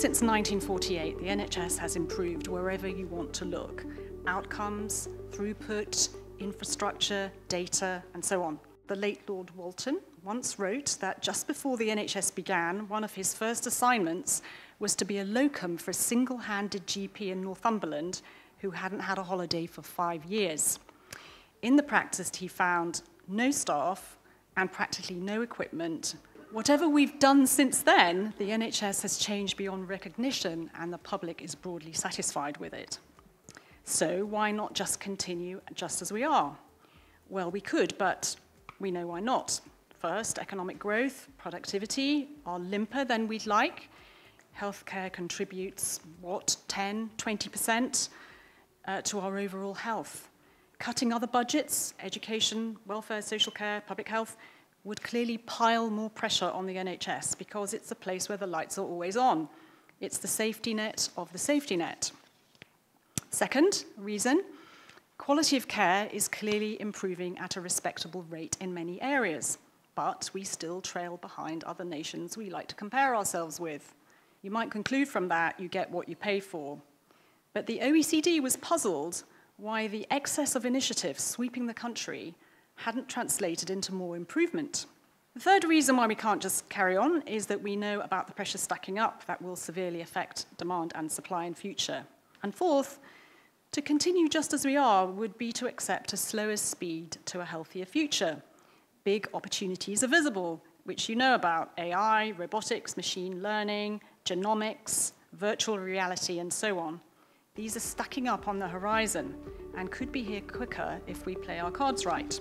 since 1948, the NHS has improved wherever you want to look. Outcomes, throughput, infrastructure, data, and so on. The late Lord Walton once wrote that just before the NHS began, one of his first assignments was to be a locum for a single-handed GP in Northumberland who hadn't had a holiday for five years. In the practice, he found no staff and practically no equipment. Whatever we've done since then, the NHS has changed beyond recognition and the public is broadly satisfied with it. So why not just continue just as we are? Well, we could, but we know why not. First, economic growth, productivity are limper than we'd like. Healthcare contributes, what, 10, 20% uh, to our overall health. Cutting other budgets, education, welfare, social care, public health, would clearly pile more pressure on the NHS because it's a place where the lights are always on. It's the safety net of the safety net. Second reason, quality of care is clearly improving at a respectable rate in many areas, but we still trail behind other nations we like to compare ourselves with. You might conclude from that you get what you pay for. But the OECD was puzzled why the excess of initiatives sweeping the country hadn't translated into more improvement. The third reason why we can't just carry on is that we know about the pressure stacking up that will severely affect demand and supply in future. And fourth, to continue just as we are would be to accept a slower speed to a healthier future. Big opportunities are visible, which you know about AI, robotics, machine learning, genomics, virtual reality, and so on. These are stacking up on the horizon and could be here quicker if we play our cards right.